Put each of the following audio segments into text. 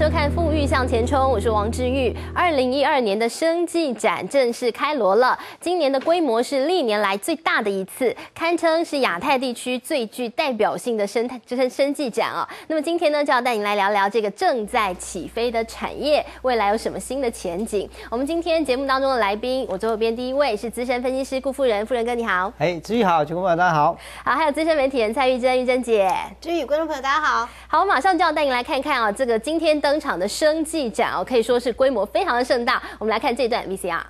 收看《富裕向前冲》，我是王志玉。二零一二年的生技展正式开锣了，今年的规模是历年来最大的一次，堪称是亚太地区最具代表性的生态就是生技展啊。那么今天呢，就要带你来聊聊这个正在起飞的产业，未来有什么新的前景？我们今天节目当中的来宾，我左手边第一位是资深分析师顾富仁，富仁哥你好。哎，志玉好，全国朋友大家好。好，还有资深媒体人蔡玉珍，玉珍姐。志宇观众朋友大家好。好，我马上就要带你来看看啊，这个今天登场的生技展哦，可以说是规模非常的盛大。我们来看这段 VCR。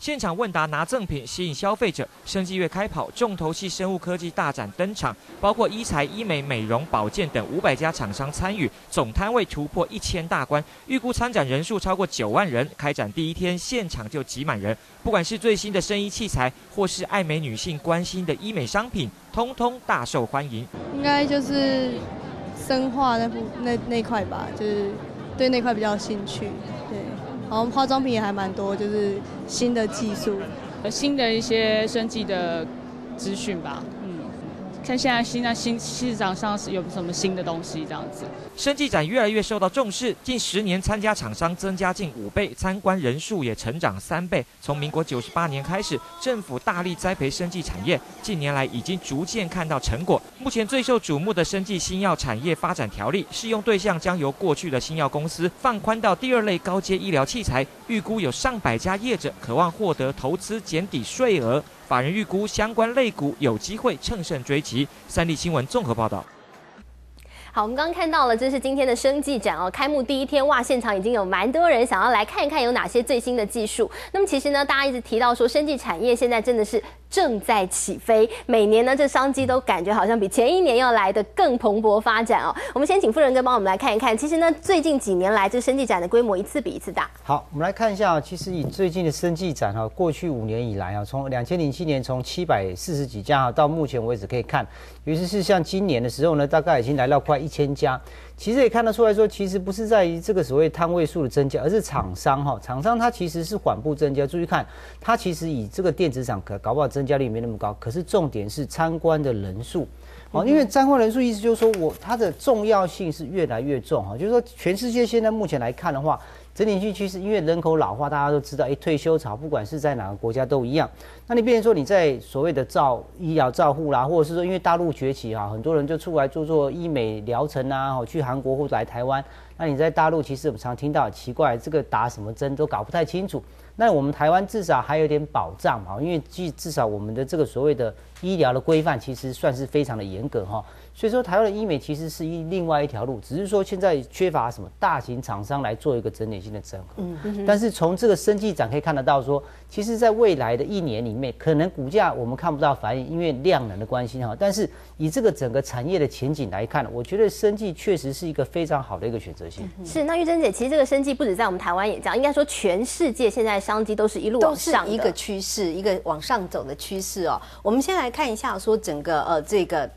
现场问答拿赠品，吸引消费者。生技月开跑，重头戏生物科技大展登场，包括医材、医美、美容、保健等五百家厂商参与，总摊位突破一千大关，预估参展人数超过九万人。开展第一天，现场就挤满人。不管是最新的生医器材，或是爱美女性关心的医美商品，通通大受欢迎。应该就是生化那部那那块吧，就是对那块比较有兴趣。对，然后化妆品也还蛮多，就是新的技术。和，新的一些生计的资讯吧，看现在新在新市场上是有什么新的东西这样子。生技展越来越受到重视，近十年参加厂商增加近五倍，参观人数也成长三倍。从民国九十八年开始，政府大力栽培生技产业，近年来已经逐渐看到成果。目前最受瞩目的生技新药产业发展条例，适用对象将由过去的新药公司放宽到第二类高阶医疗器材，预估有上百家业者渴望获得投资减抵税额。法人预估相关类股有机会乘胜追击。三立新闻综合报道。好，我们刚刚看到了，这是今天的生技展哦，开幕第一天，哇，现场已经有蛮多人想要来看一看有哪些最新的技术。那么其实呢，大家一直提到说，生技产业现在真的是正在起飞，每年呢，这商机都感觉好像比前一年要来的更蓬勃发展哦。我们先请富人哥帮我们来看一看，其实呢，最近几年来，这生技展的规模一次比一次大。好，我们来看一下，其实以最近的生技展哈，过去五年以来啊，从两千零七年从七百四十几家哈，到目前为止可以看，尤其是像今年的时候呢，大概已经来到快一千家。其实也看得出来说，其实不是在于这个所谓摊位数的增加，而是厂商哈，厂商它其实是缓步增加。注意看，它其实以这个电子厂可搞不好增加率没那么高，可是重点是参观的人数。哦，因为参观人数意思就是说我它的重要性是越来越重哈，就是说全世界现在目前来看的话。整体性趋势，因为人口老化，大家都知道，哎，退休潮，不管是在哪个国家都一样。那你变成说你在所谓的照医疗照护啦，或者是说因为大陆崛起啊，很多人就出来做做医美疗程啊，去韩国或者来台湾。那你在大陆其实我们常听到奇怪，这个打什么针都搞不太清楚。那我们台湾至少还有点保障嘛，因为至至少我们的这个所谓的医疗的规范其实算是非常的严格哈。所以说，台湾的医美其实是一另外一条路，只是说现在缺乏什么大型厂商来做一个整体性的整合。嗯但是从这个生技展可以看得到，说其实在未来的一年里面，可能股价我们看不到反应，因为量能的关系哈。但是以这个整个产业的前景来看，我觉得生技确实是一个非常好的一个选择性。是，那玉珍姐，其实这个生技不止在我们台湾也这样，应该说全世界现在商机都是一路往上一个趋势，一个往上走的趋势哦。我们先来看一下，说整个呃这个。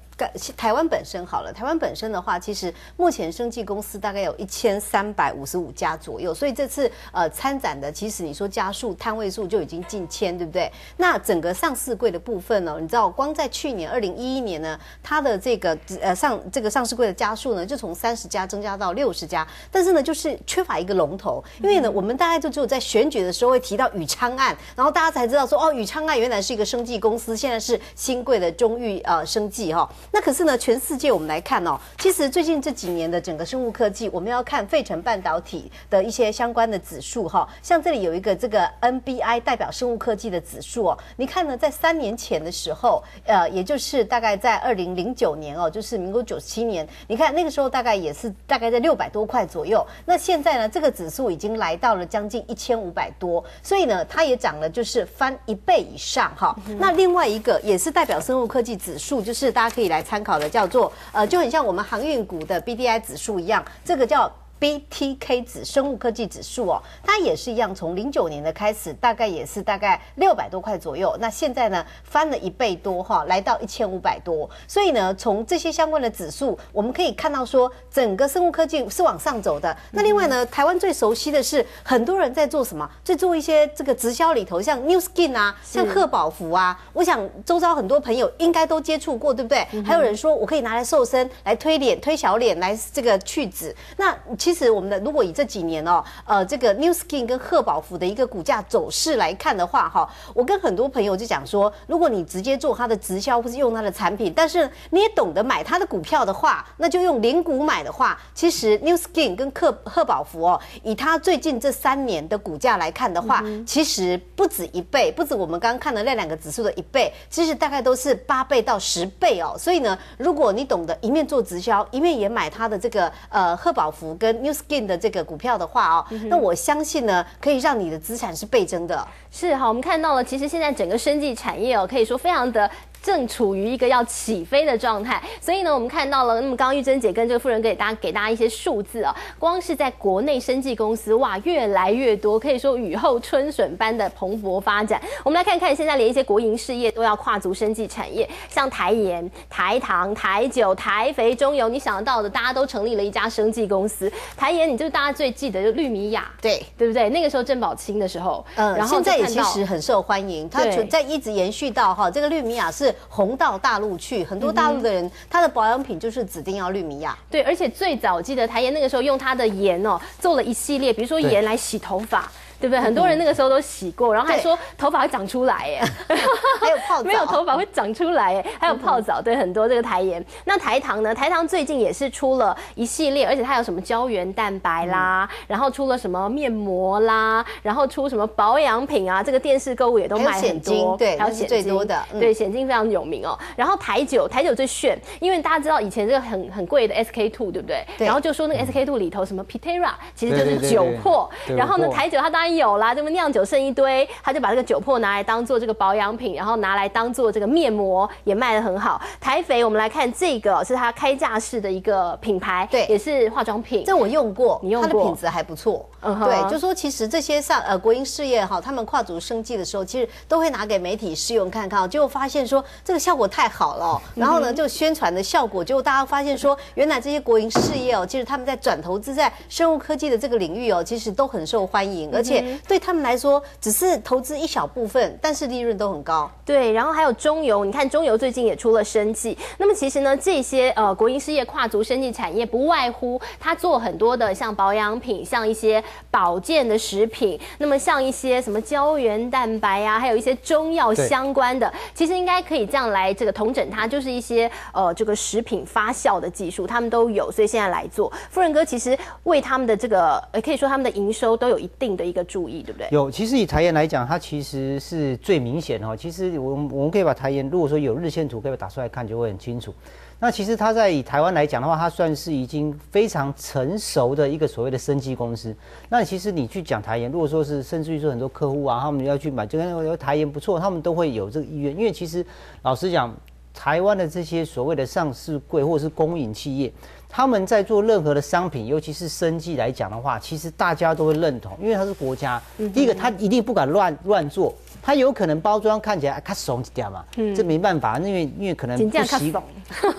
台湾本身好了，台湾本身的话，其实目前生技公司大概有一千三百五十五家左右，所以这次呃参展的，其实你说加数摊位数就已经近千，对不对？那整个上市柜的部分呢，你知道光在去年二零一一年呢，它的这个呃上这个上市柜的家数呢，就从三十家增加到六十家，但是呢，就是缺乏一个龙头，因为呢，我们大概就只有在选举的时候会提到宇昌案，然后大家才知道说哦，宇昌案原来是一个生技公司，现在是新贵的中裕呃生技哈。那可是呢，全世界我们来看哦，其实最近这几年的整个生物科技，我们要看费城半导体的一些相关的指数哈。像这里有一个这个 NBI 代表生物科技的指数哦，你看呢，在三年前的时候，呃，也就是大概在二零零九年哦，就是民国九十七年，你看那个时候大概也是大概在六百多块左右。那现在呢，这个指数已经来到了将近一千五百多，所以呢，它也涨了就是翻一倍以上哈。那另外一个也是代表生物科技指数，就是大家可以来。参考的叫做呃，就很像我们航运股的 B D I 指数一样，这个叫 BTK 指生物科技指数哦，它也是一样，从零九年的开始，大概也是大概六百多块左右。那现在呢，翻了一倍多哈，来到一千五百多。所以呢，从这些相关的指数，我们可以看到说，整个生物科技是往上走的。那另外呢，台湾最熟悉的是，很多人在做什么？在做一些这个直销里头，像 New Skin 啊，像贺宝福啊。我想周遭很多朋友应该都接触过，对不对？还有人说我可以拿来瘦身，来推脸、推小脸，来这个去脂。那其其实我们的如果以这几年哦，呃，这个 New Skin 跟贺宝福的一个股价走势来看的话，哈，我跟很多朋友就讲说，如果你直接做它的直销或是用它的产品，但是你也懂得买它的股票的话，那就用零股买的话，其实 New Skin 跟贺贺宝福哦，以它最近这三年的股价来看的话，其实不止一倍，不止我们刚刚看的那两个指数的一倍，其实大概都是八倍到十倍哦。所以呢，如果你懂得一面做直销，一面也买它的这个呃贺宝福跟 New Skin 的这个股票的话哦，那我相信呢，可以让你的资产是倍增的。是好，我们看到了，其实现在整个生技产业哦，可以说非常的。正处于一个要起飞的状态，所以呢，我们看到了。那么，刚刚玉珍姐跟这个富人给大家给大家一些数字啊，光是在国内生技公司哇，越来越多，可以说雨后春笋般的蓬勃发展。我们来看看，现在连一些国营事业都要跨足生技产业，像台盐、台糖、台酒、台肥、中油，你想得到的，大家都成立了一家生技公司。台盐，你就是大家最记得就绿米雅，对对不对？那个时候郑宝清的时候，嗯，然后现在也其实很受欢迎，它存在一直延续到哈，这个绿米雅是。红到大陆去，很多大陆的人，他的保养品就是指定要绿米亚。对，而且最早我记得台盐那个时候用它的盐哦，做了一系列，比如说盐来洗头发。对不对？很多人那个时候都洗过，然后还说头发会长出来耶，还有泡澡，没有头发会长出来耶，还有泡澡，对，很多这个台盐。那台糖呢？台糖最近也是出了一系列，而且它有什么胶原蛋白啦，然后出了什么面膜啦，然后出什么保养品啊，这个电视购物也都卖很多，对，还有显最多的，对，显金非常有名哦。然后台酒，台酒最炫，因为大家知道以前这个很很贵的 SK two，对不对？然后就说那个 SK two 里头什么 Pitera，其实就是酒粕。然后呢，台酒它当然。有啦，这么酿酒剩一堆，他就把这个酒粕拿来当做这个保养品，然后拿来当做这个面膜，也卖得很好。台肥，我们来看这个是它开架式的一个品牌，对，也是化妆品。这我用过，你用过，它的品质还不错。嗯，对，就说其实这些上呃国营事业哈，他们跨足生计的时候，其实都会拿给媒体试用看看，结果发现说这个效果太好了，然后呢就宣传的效果，结果大家发现说，原来这些国营事业哦，其实他们在转投资在生物科技的这个领域哦，其实都很受欢迎，而且。对他们来说，只是投资一小部分，但是利润都很高。对，然后还有中油，你看中油最近也出了生计。那么其实呢，这些呃国营事业跨足生计产业，不外乎它做很多的像保养品，像一些保健的食品，那么像一些什么胶原蛋白呀，还有一些中药相关的，其实应该可以这样来这个统整它，就是一些呃这个食品发酵的技术，他们都有，所以现在来做。富人哥其实为他们的这个呃可以说他们的营收都有一定的一个注意。对不对？有，其实以台盐来讲，它其实是最明显哦。其实我我们可以把台盐，如果说有日线图，可以打出来看，就会很清楚。那其实它在以台湾来讲的话，它算是已经非常成熟的一个所谓的生技公司。那其实你去讲台盐，如果说是甚至于说很多客户啊，他们要去买，就跟台盐不错，他们都会有这个意愿。因为其实老实讲，台湾的这些所谓的上市柜或者是公营企业。他们在做任何的商品，尤其是生计来讲的话，其实大家都会认同，因为它是国家。第一个，他一定不敢乱乱做，他有可能包装看起来卡怂一点嘛，这没办法，因为因为可能不习惯，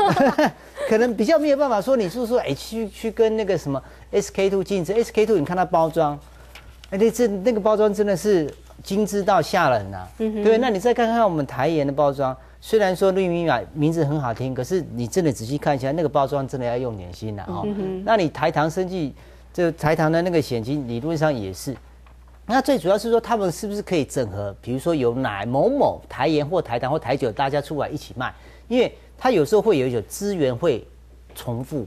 可能比较没有办法说，你是说哎去去跟那个什么 SK two 竞争，SK two 你看它包装，哎那这那个包装真的是精致到吓人呐，对，那你再看看我们台盐的包装。虽然说绿米玛名字很好听，可是你真的仔细看一下，那个包装真的要用点心呐哈。那你台糖生技，这台糖的那个险金理论上也是。那最主要是说，他们是不是可以整合？比如说有哪某某台盐或台糖或台酒，大家出来一起卖，因为它有时候会有一种资源会重复，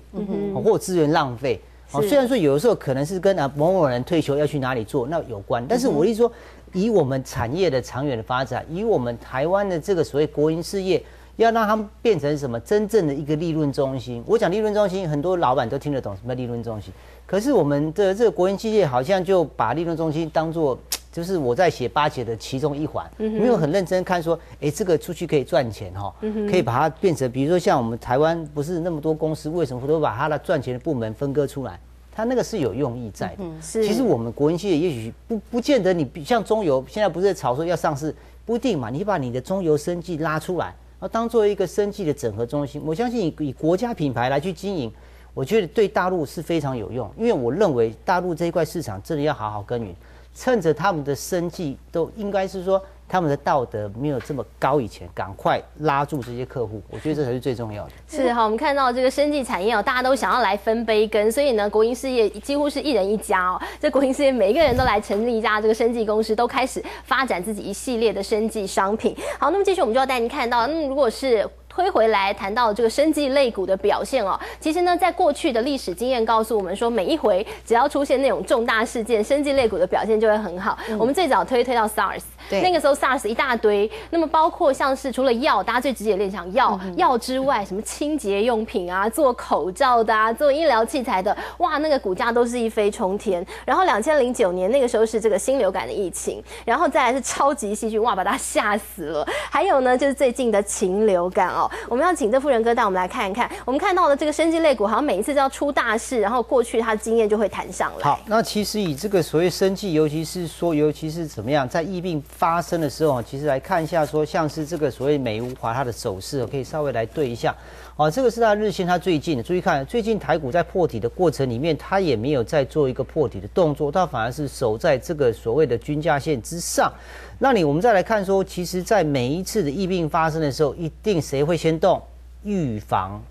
或资源浪费。哦，虽然说有的时候可能是跟啊某某人退休要去哪里做那有关，但是我意思说。以我们产业的长远的发展，以我们台湾的这个所谓国营事业，要让他们变成什么真正的一个利润中心？我讲利润中心，很多老板都听得懂什么利润中心。可是我们的这个国营企业好像就把利润中心当做，就是我在写八节的其中一环，没有很认真看说，哎，这个出去可以赚钱哈，可以把它变成，比如说像我们台湾不是那么多公司，为什么都把它的赚钱的部门分割出来？它那个是有用意在的。是其实我们国营企业也许不不见得你像中油现在不是在炒说要上市，不一定嘛。你把你的中油生技拉出来，然后当做一个生技的整合中心，我相信以以国家品牌来去经营，我觉得对大陆是非常有用。因为我认为大陆这一块市场真的要好好耕耘，趁着他们的生计都应该是说他们的道德没有这么高以前，赶快拉住这些客户，我觉得这才是最重要的。是哈，我们看到这个生技产业哦，大家都想要来分杯羹，所以呢，国营事业几乎是一人一家哦。这国营事业每一个人都来成立一家这个生技公司，都开始发展自己一系列的生技商品。好，那么继续我们就要带您看到，那如果是。推回来谈到这个生技类股的表现哦，其实呢，在过去的历史经验告诉我们说，每一回只要出现那种重大事件，生技类股的表现就会很好。我们最早推推到 SARS，对那个时候 SARS 一大堆，那么包括像是除了药，大家最直接联想药药之外，什么清洁用品啊，做口罩的啊，做医疗器材的，哇，那个股价都是一飞冲天。然后两千零九年那个时候是这个新流感的疫情，然后再来是超级细菌，哇，把它吓死了。还有呢，就是最近的禽流感哦。我们要请这富人哥带我们来看一看，我们看到的这个生技类股，好像每一次都要出大事，然后过去他的经验就会谈上来。好，那其实以这个所谓生计，尤其是说，尤其是怎么样，在疫病发生的时候，其实来看一下，说像是这个所谓美无华它的走势，可以稍微来对一下。哦，这个是它日线，它最近，注意看，最近台股在破底的过程里面，它也没有在做一个破底的动作，它反而是守在这个所谓的均价线之上。那你我们再来看说，其实，在每一次的疫病发生的时候，一定谁会先动？预防。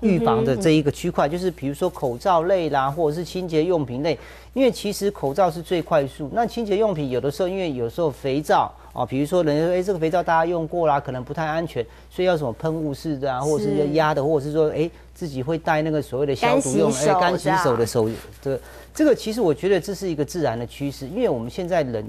预防的这一个区块，就是比如说口罩类啦，或者是清洁用品类，因为其实口罩是最快速。那清洁用品有的时候，因为有时候肥皂啊，比如说人家说，哎，这个肥皂大家用过啦，可能不太安全，所以要什么喷雾式的啊，或者是要压的，或者是说，哎，自己会带那个所谓的消毒用，哎，干洗手的手，这个这个其实我觉得这是一个自然的趋势，因为我们现在人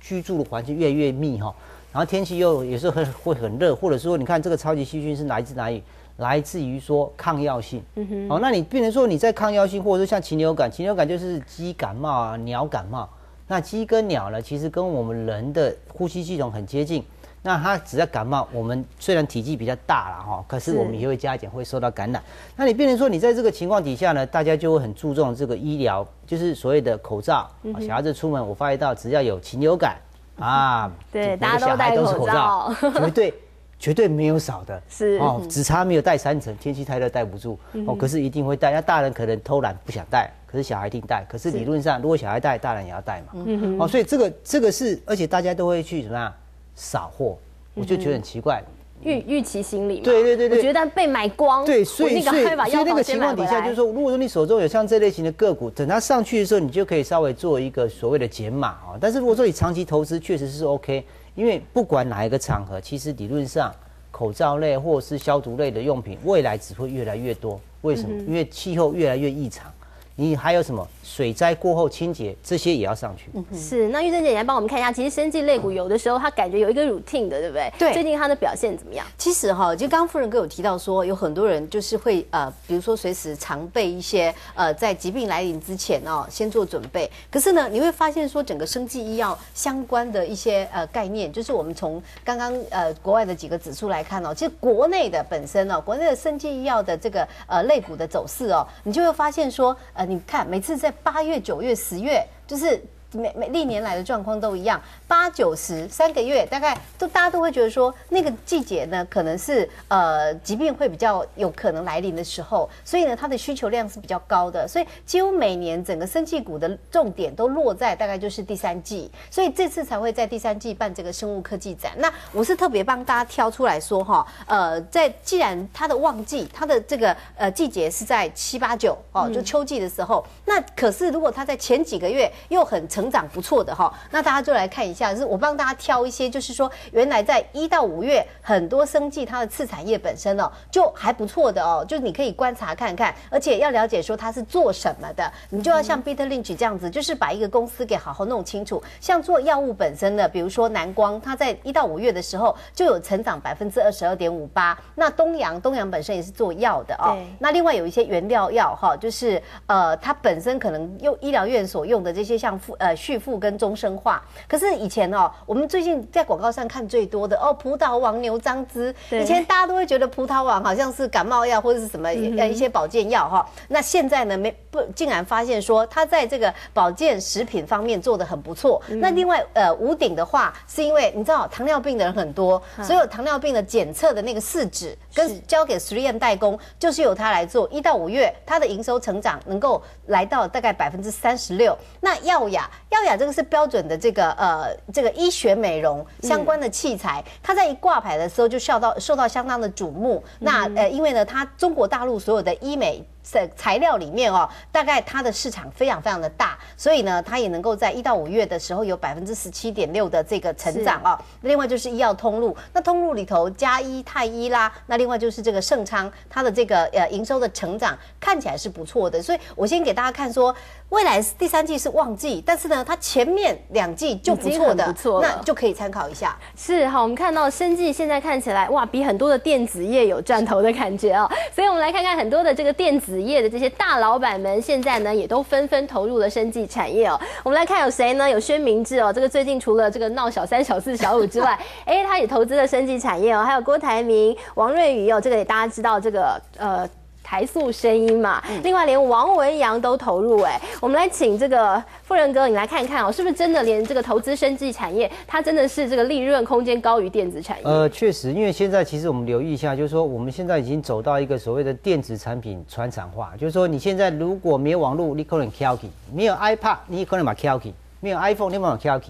居住的环境越来越密哈，然后天气又有时候很会很热，或者说你看这个超级细菌是来自哪里？来自于说抗药性，嗯哼，哦，那你变成说你在抗药性，或者说像禽流感，禽流感就是鸡感冒啊，鸟感冒。那鸡跟鸟呢，其实跟我们人的呼吸系统很接近。那它只要感冒，我们虽然体积比较大了哈，可是我们也会加减会受到感染。那你变成说你在这个情况底下呢，大家就会很注重这个医疗，就是所谓的口罩。小孩子出门，我发现到只要有禽流感啊，对，大家都戴口罩，绝 对。绝对没有少的，是哦，只差没有带三层，天气太热带不住哦。可是一定会带，那大人可能偷懒不想带，可是小孩一定带。可是理论上，如果小孩带，大人也要带嘛。哦，所以这个这个是，而且大家都会去什么样扫货，我就觉得很奇怪，预预期心理嘛。对对对对，我觉得被买光。对，所以所以所以那个情况底下，就是说，如果说你手中有像这类型的个股，等它上去的时候，你就可以稍微做一个所谓的减码啊。但是如果说你长期投资，确实是 OK，因为不管哪一个场合，其实理论上。口罩类或者是消毒类的用品，未来只会越来越多。为什么？因为气候越来越异常。你还有什么水灾过后清洁这些也要上去？嗯是。那玉珍姐，你来帮我们看一下，其实生技类股有的时候它感觉有一个 routine 的，对不对？对。最近它的表现怎么样？其实哈，就刚刚夫人哥有提到说，有很多人就是会呃，比如说随时常备一些呃，在疾病来临之前哦，先做准备。可是呢，你会发现说，整个生技医药相关的一些呃概念，就是我们从刚刚呃国外的几个指数来看哦，其实国内的本身哦，国内的生技医药的这个呃类股的走势哦，你就会发现说呃。你看，每次在八月、九月、十月，就是。每每历年来的状况都一样，八九十三个月，大概都大家都会觉得说，那个季节呢，可能是呃疾病会比较有可能来临的时候，所以呢，它的需求量是比较高的，所以几乎每年整个生技股的重点都落在大概就是第三季，所以这次才会在第三季办这个生物科技展。那我是特别帮大家挑出来说哈，呃，在既然它的旺季，它的这个呃季节是在七八九哦，就秋季的时候，那可是如果它在前几个月又很成。成长不错的哈，那大家就来看一下，是我帮大家挑一些，就是说原来在一到五月，很多生计它的次产业本身哦就还不错的哦，就是你可以观察看看，而且要了解说它是做什么的，你就要像 Peter Lynch 这样子，就是把一个公司给好好弄清楚。像做药物本身的，比如说南光，它在一到五月的时候就有成长百分之二十二点五八。那东阳，东阳本身也是做药的哦。那另外有一些原料药哈，就是呃它本身可能用医疗院所用的这些像复。呃续付跟终身化。可是以前哦，我们最近在广告上看最多的哦，葡萄王牛樟芝，以前大家都会觉得葡萄王好像是感冒药或者是什么呃一些保健药哈。那现在呢，没不竟然发现说它在这个保健食品方面做的很不错。那另外呃五顶的话，是因为你知道糖尿病的人很多，所有糖尿病的检测的那个试纸跟交给 3M 代工，就是由它来做。一到五月，它的营收成长能够来到大概百分之三十六。那耀雅，耀雅这个是标准的这个呃这个医学美容相关的器材，它在一挂牌的时候就受到受到相当的瞩目。那呃，因为呢，它中国大陆所有的医美。材材料里面哦，大概它的市场非常非常的大，所以呢，它也能够在一到五月的时候有百分之十七点六的这个成长哦。另外就是医药通路，那通路里头加医、太医啦，那另外就是这个盛昌，它的这个呃营收的成长看起来是不错的。所以我先给大家看说，未来第三季是旺季，但是呢，它前面两季就不错的，不错那就可以参考一下。是好，我们看到生技现在看起来哇，比很多的电子业有赚头的感觉哦。所以我们来看看很多的这个电子子业的这些大老板们，现在呢也都纷纷投入了生技产业哦。我们来看有谁呢？有宣明志哦，这个最近除了这个闹小三、小四、小五之外，哎，他也投资了生技产业哦。还有郭台铭、王瑞宇哦，这个也大家知道这个呃。台塑声音嘛，另外连王文洋都投入哎，我们来请这个富人哥，你来看看哦，是不是真的连这个投资生技产业，它真的是这个利润空间高于电子产业？呃，确实，因为现在其实我们留意一下，就是说我们现在已经走到一个所谓的电子产品传产化，就是说你现在如果没有网络，你可能 k i l k 没有 iPad，你可能把 k i l k 没有 iPhone，你把 k i l k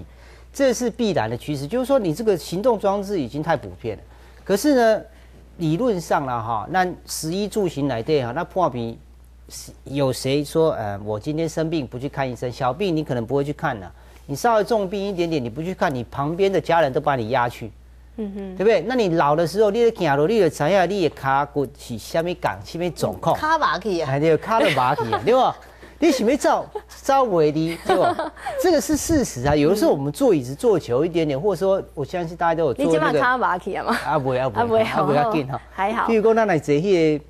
这是必然的趋势。就是说你这个行动装置已经太普遍了，可是呢？理论上了哈，那食衣住行来对哈，那破病有谁说呃，我今天生病不去看医生，小病你可能不会去看呢，你稍微重病一点点，你不去看，你旁边的家人都把你压去，嗯哼，对不对？那你老的时候，你的走路，你的怎样，你的卡骨是下面杠，下面肿控，卡瓦去啊，还有卡的瓦去啊，对吧？你是没照照为的，对吧？这个是事实啊。有的时候我们坐椅子坐久一点点，或者说我相信大家都有坐那个。卡瓦去啊吗？啊不会啊不会啊不会要紧哈，还好。譬如说那来这些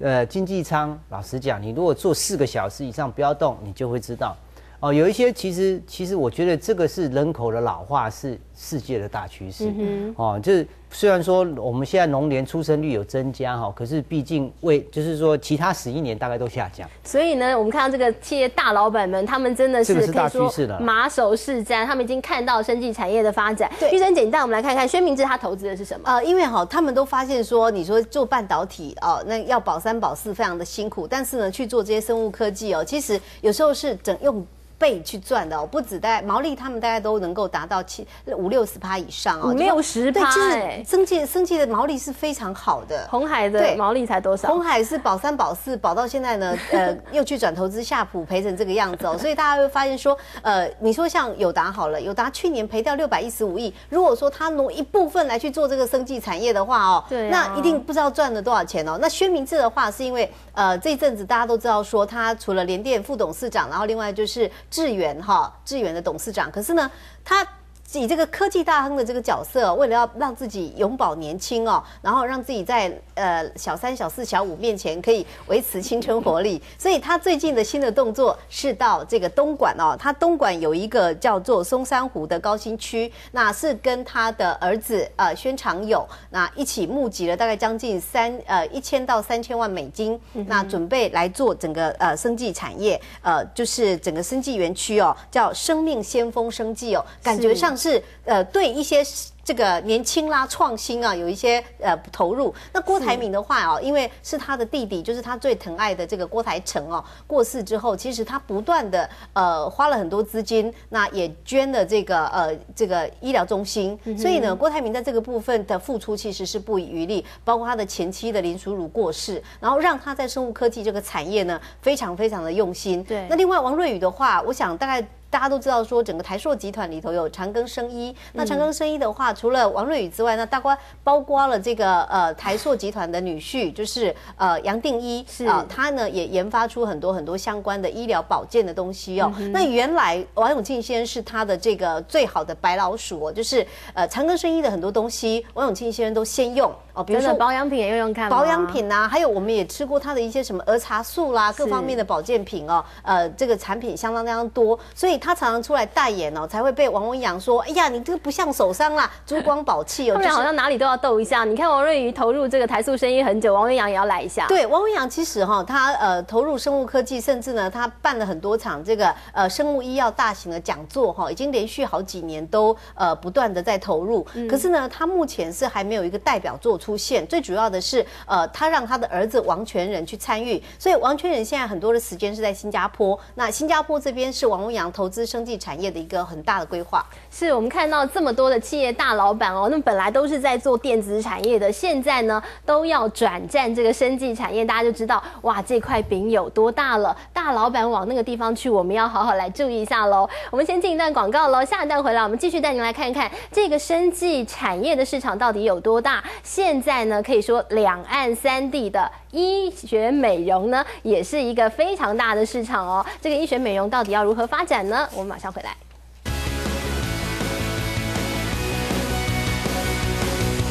呃经济舱，老实讲，你如果坐四个小时以上不要动，你就会知道。哦，有一些其实其实我觉得这个是人口的老化是世界的大趋势。嗯哦，就是虽然说我们现在农年出生率有增加哈，可是毕竟为就是说其他十一年大概都下降。所以呢，我们看到这个企业大老板们，他们真的是是大趋势的马首是瞻，他们已经看到生技产业的发展。对，玉珍姐，带我们来看看薛明志他投资的是什么？呃，因为哈，他们都发现说，你说做半导体哦，那要保三保四非常的辛苦，但是呢，去做这些生物科技哦，其实有时候是整用。倍去赚的哦，不止在毛利，他们大概都能够达到七五六十趴以上哦，五六十趴，对，生技生技的毛利是非常好的。红海的毛利才多少？红海是保三保四，保到现在呢，呃，又去转投资夏普，赔成这个样子哦。所以大家会发现说，呃，你说像友达好了，友达去年赔掉六百一十五亿，如果说他挪一部分来去做这个生技产业的话哦，对，那一定不知道赚了多少钱哦。那薛明志的话是因为，呃，这一阵子大家都知道说，他除了联电副董事长，然后另外就是致远哈。致远的董事长，可是呢，他。以这个科技大亨的这个角色，为了要让自己永葆年轻哦，然后让自己在呃小三、小四、小五面前可以维持青春活力，所以他最近的新的动作是到这个东莞哦，他东莞有一个叫做松山湖的高新区，那是跟他的儿子呃宣长友那一起募集了大概将近三呃一千到三千万美金，那准备来做整个呃生技产业，呃就是整个生技园区哦，叫生命先锋生技哦，感觉上。是呃，对一些这个年轻啦、创新啊，有一些呃投入。那郭台铭的话哦，因为是他的弟弟，就是他最疼爱的这个郭台成哦，过世之后，其实他不断的呃花了很多资金，那也捐了这个呃这个医疗中心。所以呢，郭台铭在这个部分的付出其实是不遗余力，包括他的前妻的林淑如过世，然后让他在生物科技这个产业呢非常非常的用心。对。那另外王瑞宇的话，我想大概。大家都知道说，整个台硕集团里头有长庚生医。那长庚生医的话，除了王瑞宇之外，那大瓜包括了这个呃台硕集团的女婿，就是呃杨定一，是啊，他呢也研发出很多很多相关的医疗保健的东西哦。那原来王永庆先生是他的这个最好的白老鼠哦，就是呃长庚生医的很多东西，王永庆先生都先用哦，比如说保养品也用用看，保养品呐，还有我们也吃过他的一些什么儿茶素啦，各方面的保健品哦，呃，这个产品相当相当多，所以。他常常出来代言哦，才会被王文洋说：“哎呀，你这个不像手商啦，珠光宝气哦。”他们好像哪里都要斗一下。你看王瑞瑜投入这个台塑生意很久，王文洋也要来一下。对，王文洋其实哈，他呃投入生物科技，甚至呢，他办了很多场这个呃生物医药大型的讲座哈，已经连续好几年都呃不断的在投入。可是呢，他目前是还没有一个代表作出现。最主要的是，呃，他让他的儿子王全仁去参与，所以王全仁现在很多的时间是在新加坡。那新加坡这边是王文洋投资生技产业的一个很大的规划。是我们看到这么多的企业大老板哦，那么本来都是在做电子产业的，现在呢都要转战这个生技产业，大家就知道哇这块饼有多大了。大老板往那个地方去，我们要好好来注意一下喽。我们先进一段广告喽，下一段回来我们继续带您来看一看这个生技产业的市场到底有多大。现在呢可以说两岸三地的医学美容呢也是一个非常大的市场哦。这个医学美容到底要如何发展呢？我们马上回来。